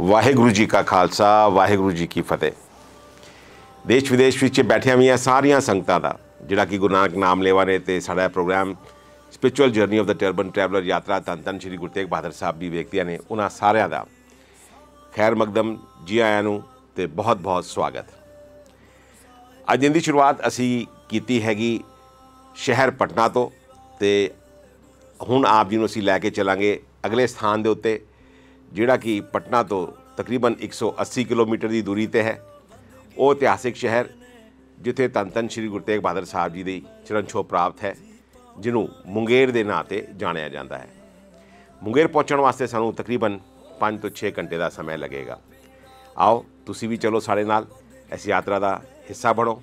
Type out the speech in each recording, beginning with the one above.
ਵਾਹਿਗੁਰੂ ਜੀ ਕਾ ਖਾਲਸਾ, ਵਾਹਿਗੁਰੂ ਜੀ ਕੀ ਫਤਿਹ। ਦੇਸ਼ ਵਿਦੇਸ਼ ਵਿੱਚ ਬੈਠੀਆਂ ਹੋਈਆਂ ਸਾਰੀਆਂ ਸੰਗਤਾਂ ਦਾ, ਜਿਹੜਾ ਕਿ ਗੁਰੂ ਨਾਨਕ ਨਾਮ ਲੈਵਾ ਨੇ ਤੇ ਸਾਡਾ program spiritual journey of the turban traveller ਯਾਤਰਾ ਧੰਨ ਧੰਨ ਸ਼੍ਰੀ ਗੁਰੂ ਤੇਗ ਬਹਾਦਰ ਸਾਹਿਬ ਦੀ ਵੇਖਦੀਆਂ ਨੇ, ਉਹਨਾਂ ਸਾਰਿਆਂ ਦਾ। ਖੈਰ ਮਕਦਮ ਜੀ ਆਇਆਂ ਨੂੰ ਤੇ ਬਹੁਤ ਬਹੁਤ ਸਵਾਗਤ। ਅੱਜ ਦੀ ਸ਼ੁਰੂਆਤ ਅਸੀਂ ਕੀਤੀ ਹੈਗੀ ਸ਼ਹਿਰ ਪਟਨਾ ਤੋਂ ਤੇ ਹੁਣ ਆਪ ਜੀ ਨੂੰ ਅਸੀਂ ਲੈ ਕੇ ਚੱਲਾਂਗੇ ਅਗਲੇ ਸਥਾਨ ਦੇ ਉੱਤੇ ਜਿਹੜਾ ਕਿ ਪਟਨਾ ਤੋਂ ਤਕਰੀਬਨ 180 ਕਿਲੋਮੀਟਰ ਦੀ ਦੂਰੀ ਤੇ ਹੈ। ਉਹ ਇਤਿਹਾਸਿਕ ਸ਼ਹਿਰ, ਜਿੱਥੇ ਧੰਨ ਧੰਨ ਸ਼੍ਰੀ ਗੁਰੂ ਤੇਗ ਬਹਾਦਰ ਸਾਹਿਬ ਜੀ ਦੀ ਚਰਨ ਛੋਹ ਪ੍ਰਾਪਤ ਹੈ, ਜਿਹਨੂੰ ਮੁੰਗੇਰ ਦੇ ਨਾਂ ਤੇ ਜਾਣਿਆ ਜਾਂਦਾ ਹੈ। ਮੁੰਗੇਰ ਪਹੁੰਚਣ ਵਾਸਤੇ ਸਾਨੂੰ ਤਕਰੀਬਨ 5 ਤੋਂ 6 ਘੰਟੇ ਦਾ ਸਮਾਂ ਲੱਗੇਗਾ। ਆਓ, ਤੁਸੀਂ ਵੀ ਚਲੋ ਸਾਡੇ ਨਾਲ, ਇਸ ਯਾਤਰਾ ਦਾ ਹਿੱਸਾ ਬਣੋ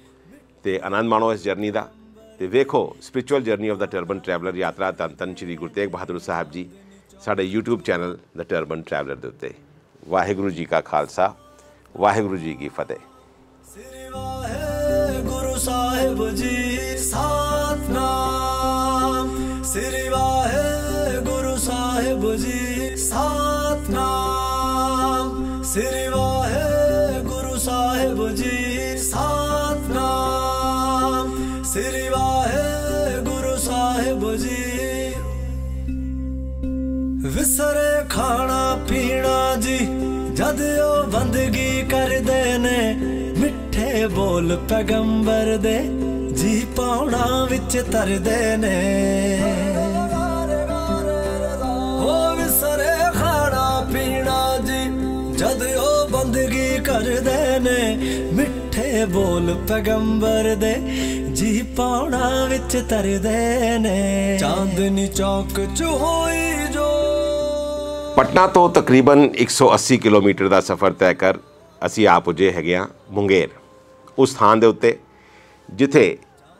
ਤੇ ਆਨੰਦ ਮਾਣੋ ਇਸ ਜਰਨੀ ਦਾ ਤੇ ਵੇਖੋ spiritual journey of the turban traveller ਯਾਤਰਾ ਧੰਨ ਧੰਨ ਸ਼੍ਰੀ ਗੁਰੂ ਤੇਗ ਬਹਾਦਰ ਸਾਹਿਬ ਜੀ ਸਾਡੇ YouTube ਚੈਨਲ ਦਾ ਟਰਬਨ ਟਰੈਵਲਰ ਦੇ ਉੱਤੇ ਵਾਹਿਗੁਰੂ ਜੀ ਕਾ ਖਾਲਸਾ ਵਾਹਿਗੁਰੂ ਜੀ ਕੀ ਫਤਿਹ ਸ੍ਰੀ ਵਾਹਿਗੁਰੂ ਸਾਹਿਬ ਜੀ ਸਤਨਾਮ ਸ੍ਰੀ ਵਾਹਿਗੁਰੂ ਸਾਹਿਬ ਜੀ ਸਤਨਾਮ ਸ੍ਰੀ ਵਾਹਿਗੁਰੂ ਵਿਸਰੇ ਖਾਣਾ ਪੀਣਾ ਜੀ, ਜਦ ਉਹ ਬੰਦਗੀ ਕਰਦੇ ਨੇ, ਮਿੱਠੇ ਬੋਲ ਪੈਗੰਬਰ ਦੇ ਜੀ ਪਾਉਣਾ ਵਿੱਚ ਤਰਦੇ ਨੇ। ਉਹ ਵਿਸਰੇ ਖਾਣਾ ਪੀਣਾ ਜੀ, ਜਦ ਉਹ ਬੰਦਗੀ ਕਰਦੇ ਨੇ, ਮਿੱਠੇ ਬੋਲ ਪੈਗੰਬਰ ਦੇ ਜੀ ਪਾਉਣਾ ਵਿੱਚ ਤਰਦੇ ਨੇ। ਚਾਂਦਨੀ ਚੌਕ ਚ ਹੋਈ ਜੋ ਪਟਨਾ ਤੋਂ ਤਕਰੀਬਨ 180 ਕਿਲੋਮੀਟਰ ਦਾ ਸਫ਼ਰ ਤੈਅ ਕਰ ਅਸੀਂ ਆ ਪੁੱਜੇ ਹੈਗੇ ਆ ਮੁੰਗੇਰ, ਉਸ ਸਥਾਨ ਦੇ ਉੱਤੇ, ਜਿੱਥੇ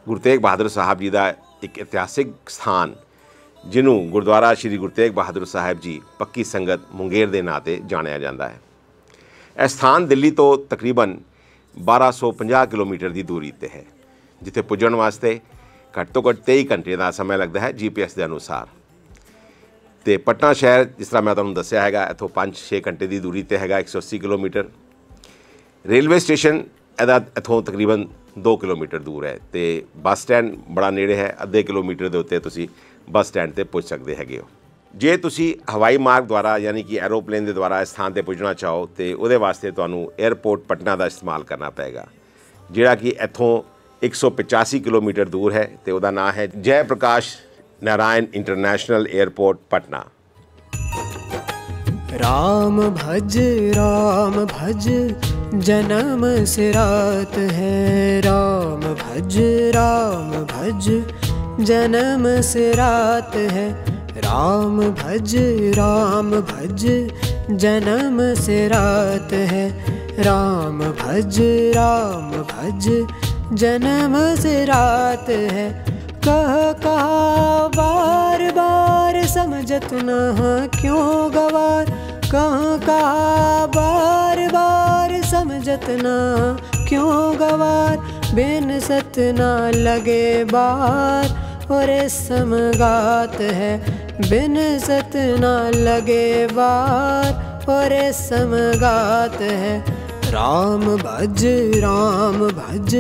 ਗੁਰੂ ਤੇਗ ਬਹਾਦਰ ਸਾਹਿਬ ਜੀ ਦਾ ਇੱਕ ਇਤਿਹਾਸਿਕ ਸਥਾਨ, ਜਿਹਨੂੰ ਗੁਰਦੁਆਰਾ ਸ੍ਰੀ ਗੁਰੂ ਤੇਗ ਬਹਾਦਰ ਸਾਹਿਬ ਜੀ ਪੱਕੀ ਸੰਗਤ ਮੁੰਗੇਰ ਦੇ ਨਾਂ ਤੇ ਜਾਣਿਆ ਜਾਂਦਾ ਹੈ। ਇਹ ਸਥਾਨ ਦਿੱਲੀ ਤੋਂ ਤਕਰੀਬਨ 1250 ਕਿਲੋਮੀਟਰ ਦੀ ਦੂਰੀ ਤੇ ਹੈ, ਜਿੱਥੇ ਪੁੱਜਣ ਵਾਸਤੇ ਘੱਟ ਤੋਂ ਘੱਟ 23 ਘੰਟੇ ਦਾ ਸਮਾਂ ਲੱਗਦਾ ਹੈ, ਜੀਪੀਐਸ ਦੇ ਅਨੁਸਾਰ। ਤੇ ਪਟਨਾ ਸ਼ਹਿਰ, ਜਿਸ ਤਰ੍ਹਾਂ ਮੈਂ ਤੁਹਾਨੂੰ ਦੱਸਿਆ ਹੈਗਾ, ਇੱਥੋਂ 5-6 ਘੰਟੇ ਦੀ ਦੂਰੀ ਤੇ ਹੈਗਾ 180 ਕਿਲੋਮੀਟਰ। ਰੇਲਵੇ ਸਟੇਸ਼ਨ ਇਹਦਾ ਇੱਥੋਂ ਤਕਰੀਬਨ 2 ਕਿਲੋਮੀਟਰ ਦੂਰ ਹੈ ਤੇ ਬੱਸ ਸਟੈਂਡ ਬੜਾ ਨੇੜੇ ਹੈ, ਅੱਧੇ ਕਿਲੋਮੀਟਰ ਦੇ ਉੱਤੇ ਤੁਸੀਂ ਬੱਸ ਸਟੈਂਡ ਤੇ ਪੁੱਜ ਸਕਦੇ ਹੈਗੇ ਹੋ। ਜੇ ਤੁਸੀਂ ਹਵਾਈ ਮਾਰਗ ਦੁਆਰਾ, ਯਾਨੀ ਕਿ ਐਰੋਪਲੇਨ ਦੇ ਦੁਆਰਾ ਇਸ ਸਥਾਨ ਤੇ ਪੁੱਜਣਾ ਚਾਹੋ, ਤੇ ਉਹਦੇ ਵਾਸਤੇ ਤੁਹਾਨੂੰ 에ਅਰਪੋਰਟ ਪਟਨਾ ਦਾ ਇਸਤੇਮਾਲ ਕਰਨਾ ਪਏਗਾ, ਜਿਹੜਾ ਕਿ ਇੱਥੋਂ 185 ਕਿਲੋਮੀਟਰ ਦੂਰ ਹੈ ਤੇ ਉਹਦਾ ਨਾਮ ਹੈ ਜੈ ਪ੍ਰਕਾਸ਼ नारायण इंटरनेशनल एयरपोर्ट, पटना। राम भज राम भज, जन्म से रात है। राम भज राम भज, जन्म से रात है। राम भज राम भज, जन्म से रात है। राम भज राम भज, जन्म से रात है। कह कहा बार बार समझत न क्यों गवार? कहाँ कहा बार बार समझत न, क्यों गवार? बिन सत न लगे बार, और समगात है बिन सत न लगे बार, और समगात है, राम भज राम भज,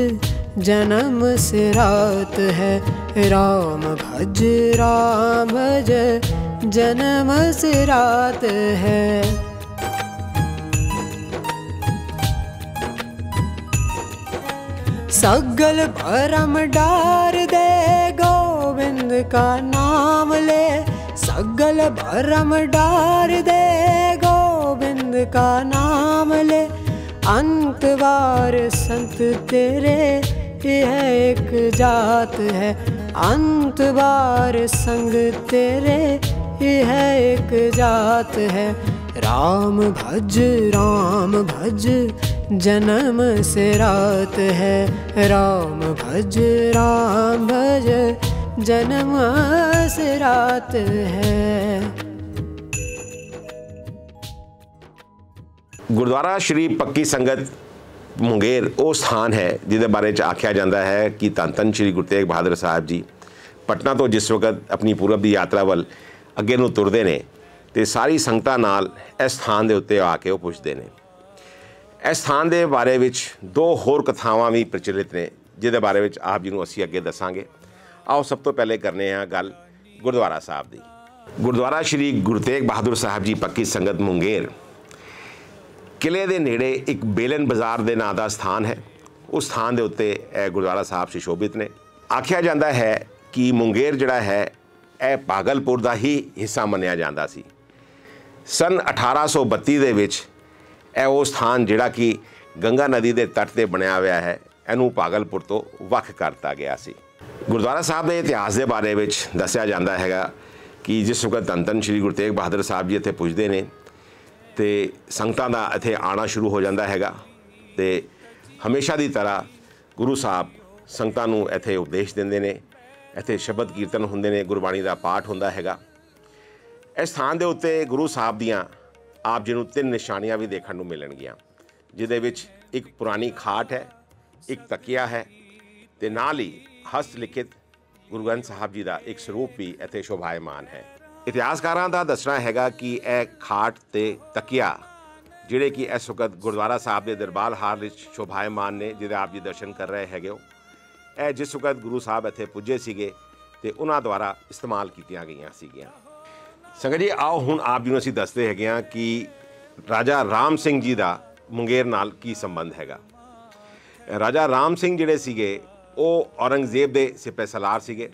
जन्म से रात है। राम भज राम भज जन्म से रात है सगल भरम डार दे गोविंद का नाम ले सगल भरम डार दे गोविंद का नाम ले अंतवार संत तेरे यह एक जात है अंत बार संग तेरे ही एक जात है। राम भज राम भज, जन्म से रात है। राम भज राम भज, जन्म से रात है। गुरुद्वारा श्री पक्की संगत ਮੁੰਗੇਰ ਉਹ ਸਥਾਨ ਹੈ ਜਿਹਦੇ ਬਾਰੇ ਚ ਆਖਿਆ ਜਾਂਦਾ ਹੈ ਕਿ ਧੰਨ ਧੰਨ ਸ਼੍ਰੀ ਗੁਰੂ ਤੇਗ ਬਹਾਦਰ ਸਾਹਿਬ ਜੀ ਪਟਨਾ ਤੋਂ ਜਿਸ ਵਕਤ ਆਪਣੀ ਪੂਰਬ ਦੀ ਯਾਤਰਾ ਵੱਲ ਅੱਗੇ ਨੂੰ ਤੁਰਦੇ ਨੇ ਤੇ ਸਾਰੀ ਸੰਗਤਾਂ ਨਾਲ ਇਸ ਸਥਾਨ ਦੇ ਉੱਤੇ ਆ ਕੇ ਉਹ ਪੁੱਛਦੇ ਨੇ। ਇਸ ਸਥਾਨ ਦੇ ਬਾਰੇ ਵਿੱਚ ਦੋ ਹੋਰ ਕਥਾਵਾਂ ਵੀ ਪ੍ਰਚਲਿਤ ਨੇ, ਜਿਹਦੇ ਬਾਰੇ ਵਿੱਚ ਆਪ ਜੀ ਨੂੰ ਅਸੀਂ ਅੱਗੇ ਦੱਸਾਂਗੇ। ਆਓ ਸਭ ਤੋਂ ਪਹਿਲੇ ਕਰਨੇ ਆ ਗੱਲ ਗੁਰਦੁਆਰਾ ਸਾਹਿਬ ਦੀ। ਗੁਰਦੁਆਰਾ ਸ਼੍ਰੀ ਗੁਰੂ ਤੇਗ ਬਹਾਦਰ ਸਾਹਿਬ ਜੀ ਪੱਕੀ ਸੰਗਤ ਮੁੰਗੇਰ। ਕਿਲੇ ਦੇ ਨੇੜੇ ਇੱਕ ਬੇਲਨ ਬਾਜ਼ਾਰ ਦੇ ਨਾਂ ਦਾ ਸਥਾਨ ਹੈ। ਉਸ ਸਥਾਨ ਦੇ ਉੱਤੇ ਇਹ ਗੁਰਦੁਆਰਾ ਸਾਹਿਬ ਸੁਸ਼ੋਭਿਤ ਨੇ। ਆਖਿਆ ਜਾਂਦਾ ਹੈ ਕਿ ਮੁੰਗੇਰ ਜਿਹੜਾ ਹੈ, ਇਹ ਪਾਗਲਪੁਰ ਦਾ ਹੀ ਹਿੱਸਾ ਮੰਨਿਆ ਜਾਂਦਾ ਸੀ। ਸਨ 1832 ਦੇ ਵਿੱਚ ਇਹ ਉਹ ਸਥਾਨ ਜਿਹੜਾ ਕਿ ਗੰਗਾ ਨਦੀ ਦੇ ਤੱਟ ਤੇ ਬਣਿਆ ਹੋਇਆ ਹੈ, ਇਹਨੂੰ ਪਾਗਲਪੁਰ ਤੋਂ ਵੱਖ ਕਰਤਾ ਗਿਆ ਸੀ। ਗੁਰਦੁਆਰਾ ਸਾਹਿਬ ਦੇ ਇਤਿਹਾਸ ਦੇ ਬਾਰੇ ਵਿੱਚ ਦੱਸਿਆ ਜਾਂਦਾ ਹੈਗਾ ਕਿ ਜਿਸ ਵਕਤ ਤਨ ਤਨ ਸ਼੍ਰੀ ਗੁਰੂ ਤੇਗ ਬਹਾਦਰ ਸਾਹਿਬ ਜੀ ਇੱਥੇ ਪੁੱਜਦੇ ਨੇ ਤੇ ਸੰਗਤਾਂ ਦਾ ਇੱਥੇ ਆਣਾ ਸ਼ੁਰੂ ਹੋ ਜਾਂਦਾ ਹੈਗਾ ਤੇ ਹਮੇਸ਼ਾ ਦੀ ਤਰ੍ਹਾਂ ਗੁਰੂ ਸਾਹਿਬ ਸੰਗਤਾਂ ਨੂੰ ਇੱਥੇ ਉਪਦੇਸ਼ ਦਿੰਦੇ ਨੇ, ਇੱਥੇ ਸ਼ਬਦ ਕੀਰਤਨ ਹੁੰਦੇ ਨੇ, ਗੁਰਬਾਣੀ ਦਾ ਪਾਠ ਹੁੰਦਾ ਹੈਗਾ। ਇਸ ਸਥਾਨ ਦੇ ਉੱਤੇ ਗੁਰੂ ਸਾਹਿਬ ਦੀਆਂ ਆਪ ਜੀ ਨੂੰ ਤਿੰਨ ਨਿਸ਼ਾਨੀਆਂ ਵੀ ਦੇਖਣ ਨੂੰ ਮਿਲਣਗੀਆਂ, ਜਿਹਦੇ ਵਿੱਚ ਇੱਕ ਪੁਰਾਣੀ ਖਾਟ ਹੈ, ਇੱਕ ਤਕੀਆ ਹੈ ਤੇ ਨਾਲ ਹੀ ਹਸਤ ਲਿਖਿਤ ਗੁਰੂ ਗ੍ਰੰਥ ਸਾਹਿਬ ਜੀ ਦਾ ਇੱਕ ਸਰੂਪ ਵੀ ਇੱਥੇ ਸ਼ੋਭਾਇਮਾਨ ਹੈ। ਇਤਿਹਾਸਕਾਰਾਂ ਦਾ ਦੱਸਣਾ ਹੈਗਾ ਕਿ ਇਹ ਖਾਟ ਤੇ ਤਕੀਆ, ਜਿਹੜੇ ਕਿ ਇਸ ਵਕਤ ਗੁਰਦੁਆਰਾ ਸਾਹਿਬ ਦੇ ਦਰਬਾਰ ਹਾਲ ਵਿੱਚ ਸ਼ੋਭਾਇਮਾਨ ਨੇ, ਜਿਹਦੇ ਆਪ ਜੀ ਦਰਸ਼ਨ ਕਰ ਰਹੇ ਹੈਗੇ ਹੋ। ਇਹ ਜਿਸ ਵਕਤ ਗੁਰੂ ਸਾਹਿਬ ਇੱਥੇ ਪੁੱਜੇ ਸੀਗੇ ਤੇ ਉਹਨਾਂ ਦੁਆਰਾ ਇਸਤੇਮਾਲ ਕੀਤੀਆਂ ਗਈਆਂ ਸੀਗੀਆਂ। ਸੰਗਤ ਜੀ, ਆਓ ਹੁਣ ਆਪ ਜੀ ਨੂੰ ਅਸੀਂ ਦੱਸਦੇ ਹੈਗੇ ਆ ਕਿ ਰਾਜਾ ਰਾਮ ਸਿੰਘ ਜੀ ਦਾ ਮੁੰਗੇਰ ਨਾਲ ਕੀ ਸੰਬੰਧ ਹੈਗਾ। ਰਾਜਾ ਰਾਮ ਸਿੰਘ ਜਿਹੜੇ ਸੀਗੇ, ਉਹ ਔਰੰਗਜ਼ੇਬ ਦੇ ਸਿਪੇ ਸਲਾਰ ਸੀਗੇ।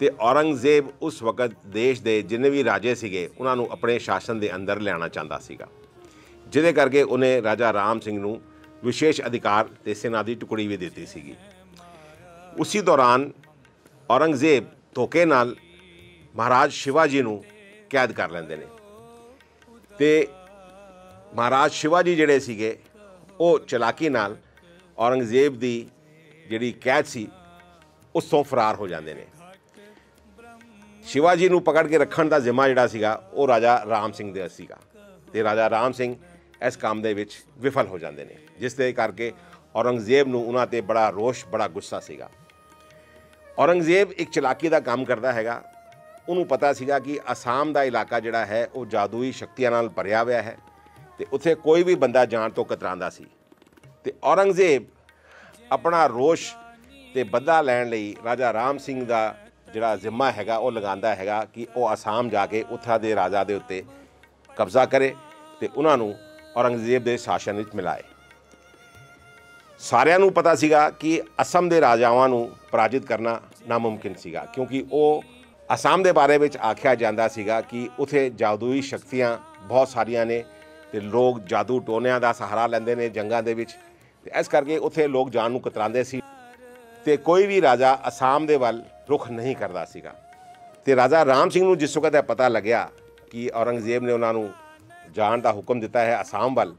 ਤੇ ਔਰੰਗਜ਼ੇਬ ਉਸ ਵਕਤ ਦੇਸ਼ ਦੇ ਜਿੰਨੇ ਵੀ ਰਾਜੇ ਸੀਗੇ, ਉਹਨਾਂ ਨੂੰ ਆਪਣੇ ਸ਼ਾਸਨ ਦੇ ਅੰਦਰ ਲਿਆਉਣਾ ਚਾਹੁੰਦਾ ਸੀਗਾ। ਜਿਹਦੇ ਕਰਕੇ ਉਹਨੇ ਰਾਜਾ ਰਾਮ ਸਿੰਘ ਨੂੰ ਵਿਸ਼ੇਸ਼ ਅਧਿਕਾਰ ਤੇ ਸੈਨਾ ਦੀ ਟੁਕੜੀ ਵੀ ਦਿੱਤੀ ਸੀਗੀ। ਉਸੇ ਦੌਰਾਨ ਔਰੰਗਜ਼ੇਬ ਧੋਖੇ ਨਾਲ ਮਹਾਰਾਜ ਸ਼ਿਵਾਜੀ ਨੂੰ ਕੈਦ ਕਰ ਲੈਂਦੇ ਨੇ। ਤੇ ਮਹਾਰਾਜ ਸ਼ਿਵਾਜੀ ਜਿਹੜੇ ਸੀਗੇ, ਉਹ ਚਲਾਕੀ ਨਾਲ ਔਰੰਗਜ਼ੇਬ ਦੀ ਜਿਹੜੀ ਕੈਦ ਸੀ, ਉਸ ਤੋਂ ਫਰਾਰ ਹੋ ਜਾਂਦੇ ਨੇ। ਸ਼ਿਵਾਜੀ ਨੂੰ ਪਕੜ ਕੇ ਰੱਖਣ ਦਾ ਜ਼ਿੰਮਾ ਜਿਹੜਾ ਸੀਗਾ, ਉਹ ਰਾਜਾ ਰਾਮ ਸਿੰਘ ਦੇ ਸੀਗਾ। ਤੇ ਰਾਜਾ ਰਾਮ ਸਿੰਘ ਇਸ ਕੰਮ ਦੇ ਵਿੱਚ ਵਿਫਲ ਹੋ ਜਾਂਦੇ ਨੇ, ਜਿਸ ਦੇ ਕਰਕੇ ਔਰੰਗਜ਼ੇਬ ਨੂੰ ਉਹਨਾਂ ਤੇ ਬੜਾ ਰੋਸ਼, ਬੜਾ ਗੁੱਸਾ ਸੀਗਾ। ਔਰੰਗਜ਼ੇਬ ਇੱਕ ਚਲਾਕੀ ਦਾ ਕੰਮ ਕਰਦਾ ਹੈਗਾ। ਉਹਨੂੰ ਪਤਾ ਸੀਗਾ ਕਿ ਅਸਾਮ ਦਾ ਇਲਾਕਾ ਜਿਹੜਾ ਹੈ, ਉਹ ਜਾਦੂਈ ਸ਼ਕਤੀਆਂ ਨਾਲ ਭਰਿਆ ਹੋਇਆ ਹੈ ਤੇ ਉੱਥੇ ਕੋਈ ਵੀ ਬੰਦਾ ਜਾਣ ਤੋਂ ਕਤਰਾਂਦਾ ਸੀ। ਤੇ ਔਰੰਗਜ਼ੇਬ ਆਪਣਾ ਰੋਸ਼ ਤੇ ਬਦਲਾ ਲੈਣ ਲਈ ਰਾਜਾ ਰਾਮ ਸਿੰਘ ਦਾ ਜਿਹੜਾ ਜ਼ਿੰਮਾ ਹੈਗਾ, ਉਹ ਲਗਾਉਂਦਾ ਹੈਗਾ ਕਿ ਉਹ ਅਸਾਮ ਜਾ ਕੇ ਉੱਥਾ ਦੇ ਰਾਜਾ ਦੇ ਉੱਤੇ ਕਬਜ਼ਾ ਕਰੇ ਤੇ ਉਹਨਾਂ ਨੂੰ ਔਰੰਗਜ਼ੇਬ ਦੇ ਸ਼ਾਸਨ ਵਿੱਚ ਮਿਲਾਏ। ਸਾਰਿਆਂ ਨੂੰ ਪਤਾ ਸੀਗਾ ਕਿ ਅਸਮ ਦੇ ਰਾਜਾਵਾਂ ਨੂੰ ਪਰਾਜਿਤ ਕਰਨਾ ਨਾਮੁਮਕਿਨ ਸੀਗਾ, ਕਿਉਂਕਿ ਉਹ ਅਸਾਮ ਦੇ ਬਾਰੇ ਵਿੱਚ ਆਖਿਆ ਜਾਂਦਾ ਸੀਗਾ ਕਿ ਉਥੇ ਜਾਦੂਈ ਸ਼ਕਤੀਆਂ ਬਹੁਤ ਸਾਰੀਆਂ ਨੇ ਤੇ ਲੋਕ ਜਾਦੂ ਟੋਨਿਆਂ ਦਾ ਸਹਾਰਾ ਲੈਂਦੇ ਨੇ ਜੰਗਾਂ ਦੇ ਵਿੱਚ। ਤੇ ਇਸ ਕਰਕੇ ਉਥੇ ਲੋਕ ਜਾਣ ਨੂੰ ਕਤਰਾਉਂਦੇ ਸੀ ਤੇ ਕੋਈ ਵੀ ਰਾਜਾ ਅਸਾਮ ਦੇ ਵੱਲ ਰੁਖ ਨਹੀਂ ਕਰਦਾ ਸੀਗਾ। ਤੇ ਰਾਜਾ ਰਾਮ ਸਿੰਘ ਨੂੰ ਜਿਸ ਵਕਤ ਇਹ ਪਤਾ ਲੱਗਿਆ ਕਿ ਔਰੰਗਜ਼ੇਬ ਨੇ ਉਹਨਾਂ ਨੂੰ ਜਾਣ ਦਾ ਹੁਕਮ ਦਿੱਤਾ ਹੈ ਅਸਾਮ ਵੱਲ,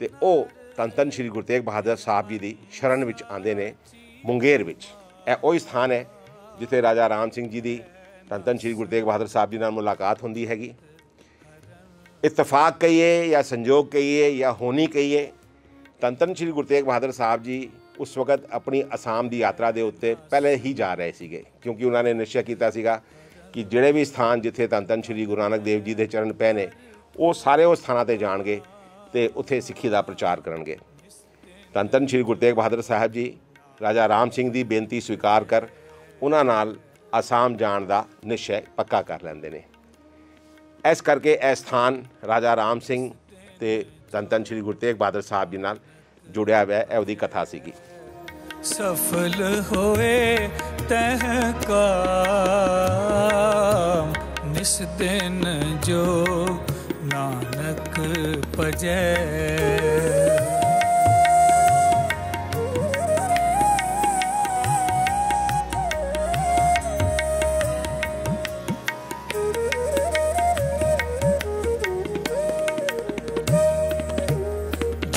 ਤੇ ਉਹ ਤਨਤਨ ਸ਼੍ਰੀ ਗੁਰੂ ਤੇਗ ਬਹਾਦਰ ਸਾਹਿਬ ਜੀ ਦੀ ਸ਼ਰਨ ਵਿੱਚ ਆਉਂਦੇ ਨੇ ਮੁੰਗੇਰ ਵਿੱਚ। ਇਹ ਉਹ ਸਥਾਨ ਹੈ ਜਿੱਥੇ ਰਾਜਾ ਰਾਮ ਸਿੰਘ ਜੀ ਦੀ ਧੰਨ ਧੰਨ ਸ਼੍ਰੀ ਗੁਰੂ ਤੇਗ ਬਹਾਦਰ ਸਾਹਿਬ ਜੀ ਨਾਲ ਮੁਲਾਕਾਤ ਹੁੰਦੀ ਹੈਗੀ। ਇਤਫਾਕ ਕਹੀਏ ਜਾਂ ਸੰਜੋਗ ਕਹੀਏ ਜਾਂ ਹੋਣੀ ਕਹੀਏ ਧੰਨ ਧੰਨ ਸ਼੍ਰੀ ਗੁਰੂ ਤੇਗ ਬਹਾਦਰ ਸਾਹਿਬ ਜੀ ਉਸ ਵਕਤ ਆਪਣੀ ਅਸਾਮ ਦੀ ਯਾਤਰਾ ਦੇ ਉੱਤੇ ਪਹਿਲੇ ਹੀ ਜਾ ਰਹੇ ਸੀਗੇ, ਕਿਉਂਕਿ ਉਹਨਾਂ ਨੇ ਨਿਸ਼ਚੈ ਕੀਤਾ ਸੀਗਾ ਕਿ ਜਿਹੜੇ ਵੀ ਸਥਾਨ ਜਿੱਥੇ ਧੰਨ ਧੰਨ ਸ਼੍ਰੀ ਗੁਰੂ ਨਾਨਕ ਦੇਵ ਜੀ ਦੇ ਚਰਨ ਪਏ ਨੇ, ਉਹ ਸਾਰੇ ਉਸ ਸਥਾਨਾਂ ਤੇ ਜਾਣਗੇ ਤੇ ਉੱਥੇ ਸਿੱਖੀ ਦਾ ਪ੍ਰਚਾਰ ਕਰਨਗੇ। ਧੰਨ ਧੰਨ ਸ਼੍ਰੀ ਗੁਰੂ ਤੇਗ ਬਹਾਦਰ ਸਾਹਿਬ ਜੀ, ਰਾਜਾ ਰਾਮ ਸਿੰਘ ਦੀ ਬੇਨਤੀ ਸਵੀਕਾਰ ਕਰ, ਉਹਨਾਂ ਨਾਲ ਅਸਾਮ ਜਾਣ ਦਾ ਨਿਸ਼ਚੈ ਪੱਕਾ ਕਰ ਲੈਂਦੇ ਨੇ। ਇਸ ਕਰਕੇ ਇਹ ਸਥਾਨ ਰਾਜਾ ਰਾਮ ਸਿੰਘ ਤੇ ਤਨ ਧੰਨ ਸ਼੍ਰੀ ਗੁਰੂ ਤੇਗ ਬਹਾਦਰ ਸਾਹਿਬ ਜੀ ਨਾਲ ਜੁੜਿਆ ਹੋਇਆ ਹੈ ਉਹਦੀ ਕਥਾ ਸੀਗੀ। ਸਫਲ ਹੋਏ ਤਹ ਕਾਮ, ਨਿਸ ਦਿਨ ਜੋ ਨਾਨਕ ਭਜੈ।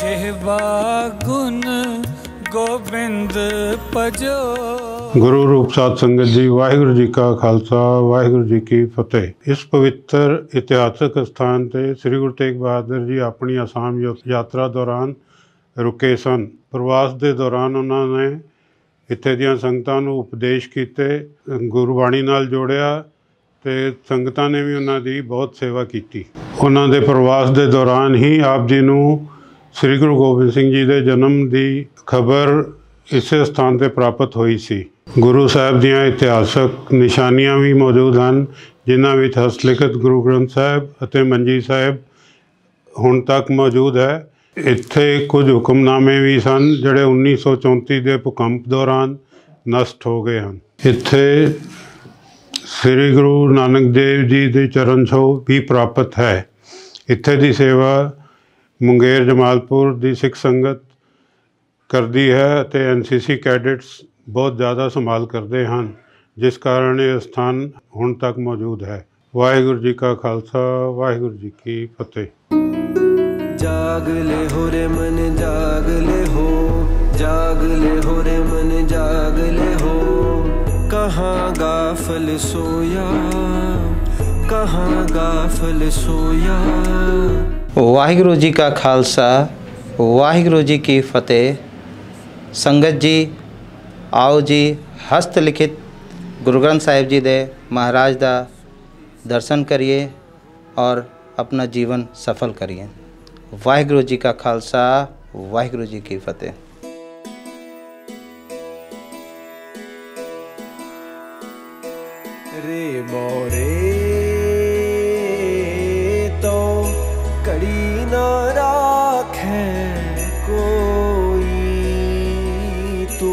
ਜਿਹਵਾ ਗੁਣ ਗੋਬਿੰਦ ਭਜੋ। ਗੁਰੂ ਰੂਪ ਸਾਧ ਸੰਗਤ ਜੀ, ਵਾਹਿਗੁਰੂ ਜੀ ਕਾ ਖਾਲਸਾ, ਵਾਹਿਗੁਰੂ ਜੀ ਕੀ ਫਤਿਹ। ਇਸ ਪਵਿੱਤਰ ਇਤਿਹਾਸਕ ਸਥਾਨ ਤੇ ਸ੍ਰੀ ਗੁਰੂ ਤੇਗ ਬਹਾਦਰ ਜੀ ਆਪਣੀ ਅਸਾਮ ਯਾ- ਯਾਤਰਾ ਦੌਰਾਨ ਰੁਕੇ ਸਨ। ਪ੍ਰਵਾਸ ਦੇ ਦੌਰਾਨ ਉਹਨਾਂ ਨੇ ਇੱਥੇ ਦੀਆਂ ਸੰਗਤਾਂ ਨੂੰ ਉਪਦੇਸ਼ ਕੀਤੇ, ਗੁਰਬਾਣੀ ਨਾਲ ਜੋੜਿਆ ਤੇ ਸੰਗਤਾਂ ਨੇ ਵੀ ਉਹਨਾਂ ਦੀ ਬਹੁਤ ਸੇਵਾ ਕੀਤੀ। ਉਹਨਾਂ ਦੇ ਪ੍ਰਵਾਸ ਦੇ ਦੌਰਾਨ ਹੀ ਆਪ ਜੀ ਨੂੰ ਸ੍ਰੀ ਗੁਰੂ ਗੋਬਿੰਦ ਸਿੰਘ ਜੀ ਦੇ ਜਨਮ ਦੀ ਖਬਰ ਇਸੇ ਸਥਾਨ ਤੇ ਪ੍ਰਾਪਤ ਹੋਈ ਸੀ। ਗੁਰੂ ਸਾਹਿਬ ਦੀਆਂ ਇਤਿਹਾਸਕ ਨਿਸ਼ਾਨੀਆਂ ਵੀ ਮੌਜੂਦ ਹਨ, ਜਿਨ੍ਹਾਂ ਵਿੱਚ ਹਸਤਲਿਖਤ ਗੁਰੂ ਗ੍ਰੰਥ ਸਾਹਿਬ ਅਤੇ ਮੰਜੀ ਸਾਹਿਬ ਹੁਣ ਤੱਕ ਮੌਜੂਦ ਹੈ। ਇੱਥੇ ਕੁਝ ਹੁਕਮਨਾਮੇ ਵੀ ਸਨ, ਜਿਹੜੇ 1934 ਦੇ ਭੂਕੰਪ ਦੌਰਾਨ ਨਸ਼ਟ ਹੋ ਗਏ ਹਨ। ਇੱਥੇ ਸ੍ਰੀ ਗੁਰੂ ਨਾਨਕ ਦੇਵ ਜੀ ਦੇ ਚਰਨ ਛੋਹ ਵੀ ਪ੍ਰਾਪਤ ਹੈ। ਇੱਥੇ ਦੀ ਸੇਵਾ ਮੁੰਗੇਰ ਜਮਾਲਪੁਰ ਦੀ ਸਿੱਖ ਸੰਗਤ ਕਰਦੀ ਹੈ ਅਤੇ ਐਨਸੀਸੀ ਕੈਡਿਟਸ ਬਹੁਤ ਜ਼ਿਆਦਾ ਸੰਭਾਲ ਕਰਦੇ ਹਨ, ਜਿਸ ਕਾਰਨ ਇਹ ਸਥਾਨ ਹੁਣ ਤੱਕ ਮੌਜੂਦ ਹੈ। ਵਾਹਿਗੁਰੂ ਜੀ ਕਾ ਖਾਲਸਾ, ਵਾਹਿਗੁਰੂ ਜੀ ਕੀ ਫਤਿਹ। ਜਾਗਲੇ ਹੋਰੇ ਮਨ ਜਾਗਲੇ ਹੋ ਜਾਗਲੇ ਹੋਰੇ ਮਨ ਜਾਗਲੇ ਹੋ। ਕਹਾਂ ਗਾਫਲ ਸੋਇਆ, ਕਹਾਂ ਗਾਫਲ ਸੋਇਆ। ਵਾਹਿਗੁਰੂ ਜੀ ਕਾ ਖਾਲਸਾ, ਵਾਹਿਗੁਰੂ ਜੀ ਕੀ ਫਤਿਹ। ਸੰਗਤ ਜੀ, ਆਓ ਜੀ ਹਸਤ ਲਿਖਿਤ ਗੁਰੂ ਗ੍ਰੰਥ ਸਾਹਿਬ ਜੀ ਦੇ ਮਹਾਰਾਜ ਦਾ ਦਰਸ਼ਨ ਕਰੀਏ ਔਰ ਆਪਣਾ ਜੀਵਨ ਸਫਲ ਕਰੀਏ। ਵਾਹਿਗੁਰੂ ਜੀ ਕਾ ਖਾਲਸਾ, ਵਾਹਿਗੁਰੂ ਜੀ ਕੀ ਫਤਿਹ। ਰੇ ਮੋਰੇ न राखे कोई। तू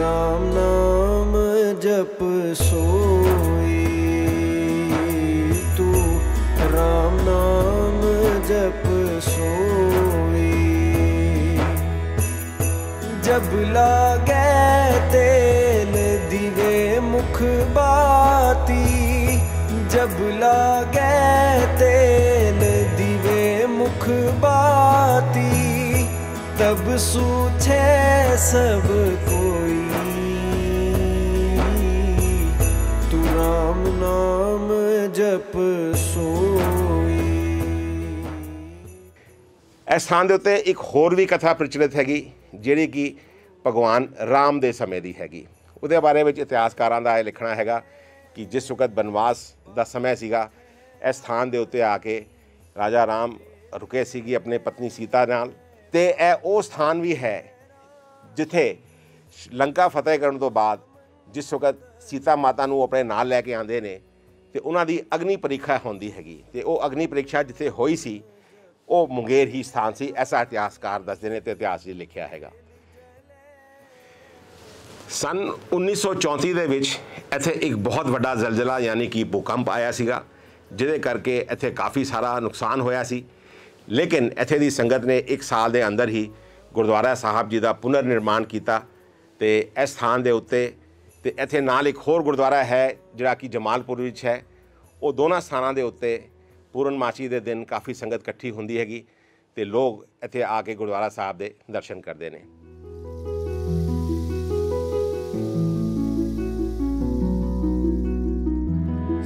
राम नाम जप सोई। तू राम नाम जप सोई। जब लागे तेल दिवे मुख बाती, जब लागे मुख बाती तब सूझे सब कोई तू राम नाम जप सोई ਇਸ ਸਥਾਨ ਦੇ ਉੱਤੇ ਇੱਕ ਹੋਰ ਵੀ ਕਥਾ ਪ੍ਰਚਲਿਤ ਹੈਗੀ ਜਿਹੜੀ ਕਿ ਭਗਵਾਨ ਰਾਮ ਦੇ ਸਮੇਂ ਦੀ ਹੈਗੀ ਉਹਦੇ ਬਾਰੇ ਵਿੱਚ ਇਤਿਹਾਸਕਾਰਾਂ ਦਾ ਇਹ ਲਿਖਣਾ ਹੈਗਾ ਕਿ ਜਿਸ ਵਕਤ ਬਨਵਾਸ ਦਾ ਸਮਾਂ ਸੀਗਾ ਇਸ ਸਥਾਨ ਦੇ ਉੱਤੇ ਆ ਕੇ ਰਾਜਾ ਰਾਮ ਰੁਕੇ ਸੀਗੀ ਆਪਣੇ ਪਤਨੀ ਸੀਤਾ ਨਾਲ। ਤੇ ਇਹ ਉਹ ਸਥਾਨ ਵੀ ਹੈ ਜਿੱਥੇ ਲੰਕਾ ਫਤਿਹ ਕਰਨ ਤੋਂ ਬਾਅਦ ਜਿਸ ਵਕਤ ਸੀਤਾ ਮਾਤਾ ਨੂੰ ਆਪਣੇ ਨਾਲ ਲੈ ਕੇ ਆਉਂਦੇ ਨੇ ਤੇ ਉਹਨਾਂ ਦੀ ਅਗਨੀ ਪ੍ਰੀਖਿਆ ਹੁੰਦੀ ਹੈਗੀ। ਤੇ ਉਹ ਅਗਨੀ ਪ੍ਰੀਖਿਆ ਜਿੱਥੇ ਹੋਈ ਸੀ, ਉਹ ਮੁੰਗੇਰ ਹੀ ਸਥਾਨ ਸੀ। ਐਸਾ ਇਤਿਹਾਸਕਾਰ ਦੱਸਦੇ ਨੇ ਤੇ ਇਤਿਹਾਸ 'ਚ ਲਿਖਿਆ ਹੈਗਾ। ਸਨ 1934 ਦੇ ਵਿੱਚ ਇੱਥੇ ਇੱਕ ਬਹੁਤ ਵੱਡਾ ਜ਼ਲਜ਼ਲਾ ਯਾਨੀ ਕਿ ਭੂਕੰਪ ਆਇਆ ਸੀਗਾ, ਜਿਹਦੇ ਕਰਕੇ ਇੱਥੇ ਕਾਫੀ ਸਾਰਾ ਨੁਕਸਾਨ ਹੋਇਆ ਸੀ। ਲੇਕਿਨ ਇੱਥੇ ਦੀ ਸੰਗਤ ਨੇ ਇੱਕ ਸਾਲ ਦੇ ਅੰਦਰ ਹੀ ਗੁਰਦੁਆਰਾ ਸਾਹਿਬ ਜੀ ਦਾ ਪੁਨਰ ਨਿਰਮਾਣ ਕੀਤਾ ਤੇ ਇਸ ਸਥਾਨ ਦੇ ਉੱਤੇ ਤੇ ਇੱਥੇ ਨਾਲ ਇੱਕ ਹੋਰ ਗੁਰਦੁਆਰਾ ਹੈ ਜਿਹੜਾ ਕਿ ਜਮਾਲਪੁਰ ਵਿੱਚ ਹੈ। ਉਹ ਦੋਨਾਂ ਸਥਾਨਾਂ ਦੇ ਉੱਤੇ ਪੂਰਨਮਾਸ਼ੀ ਦੇ ਦਿਨ ਕਾਫੀ ਸੰਗਤ ਇਕੱਠੀ ਹੁੰਦੀ ਹੈਗੀ ਤੇ ਲੋਕ ਇੱਥੇ ਆ ਕੇ ਗੁਰਦੁਆਰਾ ਸਾਹਿਬ ਦੇ ਦਰਸ਼ਨ ਕਰਦੇ ਨੇ।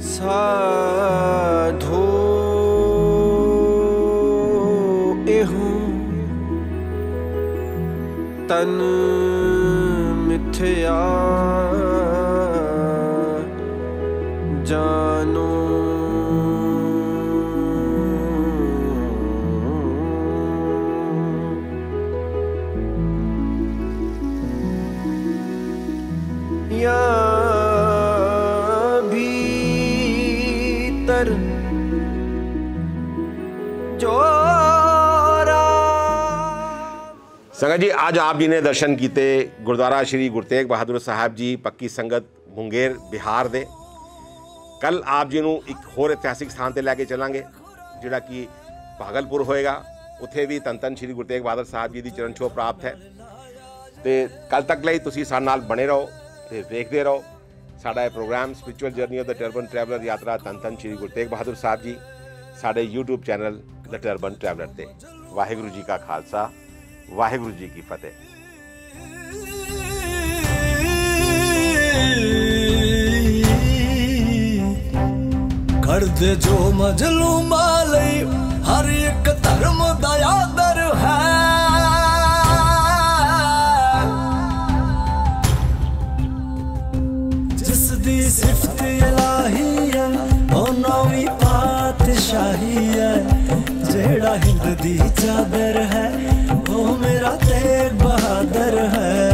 ਸਾਧੋ ਤਨ ਮਿੱਥਿਆ ਜਾਨੋ। ਯਾ ਭੀਤਰ ਜੋ ਸੰਗਤ ਜੀ, ਅੱਜ ਆਪ ਜੀ ਨੇ ਦਰਸ਼ਨ ਕੀਤੇ ਗੁਰਦੁਆਰਾ ਸ਼੍ਰੀ ਗੁਰੂ ਤੇਗ ਬਹਾਦਰ ਸਾਹਿਬ ਜੀ, ਪੱਕੀ ਸੰਗਤ ਮੁੰਗੇਰ ਬਿਹਾਰ ਦੇ। ਕੱਲ ਆਪ ਜੀ ਨੂੰ ਇੱਕ ਹੋਰ ਇਤਿਹਾਸਿਕ ਸਥਾਨ ਤੇ ਲੈ ਕੇ ਚੱਲਾਂਗੇ, ਜਿਹੜਾ ਕਿ ਭਾਗਲਪੁਰ ਹੋਏਗਾ। ਉੱਥੇ ਵੀ ਧੰਨ ਧੰਨ ਸ਼੍ਰੀ ਗੁਰੂ ਤੇਗ ਬਹਾਦਰ ਸਾਹਿਬ ਜੀ ਦੀ ਚਰਨ ਛੋਹ ਪ੍ਰਾਪਤ ਹੈ। ਤੇ ਕੱਲ ਤੱਕ ਲਈ ਤੁਸੀਂ ਸਾਡੇ ਨਾਲ ਬਣੇ ਰਹੋ ਤੇ ਵੇਖਦੇ ਰਹੋ ਸਾਡਾ ਇਹ program spiritual journey of the turban traveller ਯਾਤਰਾ ਧੰਨ ਧੰਨ ਸ਼੍ਰੀ ਗੁਰੂ ਤੇਗ ਬਹਾਦਰ ਸਾਹਿਬ ਜੀ, ਸਾਡੇ YouTube ਚੈਨਲ ਦਾ ਟਰਬਨ ਟਰੈਵਲਰ ਤੇ। ਵਾਹਿਗੁਰੂ ਜੀ ਕਾ ਖਾਲਸਾ। ਵਾਹਿਗੁਰੂ ਜੀ ਕੀ ਫਤਿਹ। ਕਰਦੇ ਜੋ ਮਜਲੂਮਾ ਲਈ ਹਰ ਇੱਕ ਧਰਮ ਦਾ ਆਦਰ ਹੈ। ਜਿਸ ਦੀ ਸਿਫਤ ਇਲਾਹੀ ਹੈ ਉਹ ਨਵੀਂ ਪਾਤਸ਼ਾਹੀ ਹੈ, ਜਿਹੜਾ ਹਿੰਦ ਦੀ ਚਾਦਰ ਹੈ तेरा तेग बहादुर है